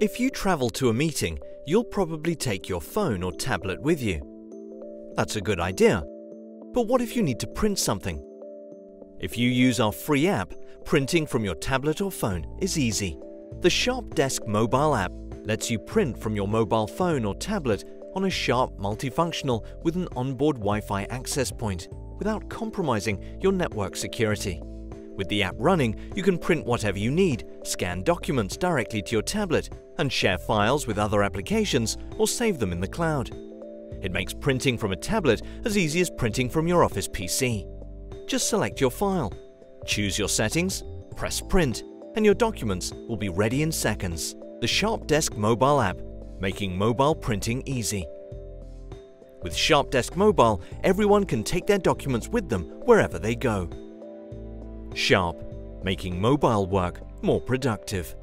If you travel to a meeting, you'll probably take your phone or tablet with you. That's a good idea. But what if you need to print something? If you use our free app, printing from your tablet or phone is easy. The Sharpdesk mobile app lets you print from your mobile phone or tablet on a Sharp multifunctional with an onboard Wi-Fi access point without compromising your network security. With the app running, you can print whatever you need, scan documents directly to your tablet, and share files with other applications or save them in the cloud. It makes printing from a tablet as easy as printing from your Office PC. Just select your file, choose your settings, press print, and your documents will be ready in seconds. The Sharpdesk mobile app, making mobile printing easy. With Sharpdesk Mobile, everyone can take their documents with them wherever they go. Sharp, making mobile work more productive.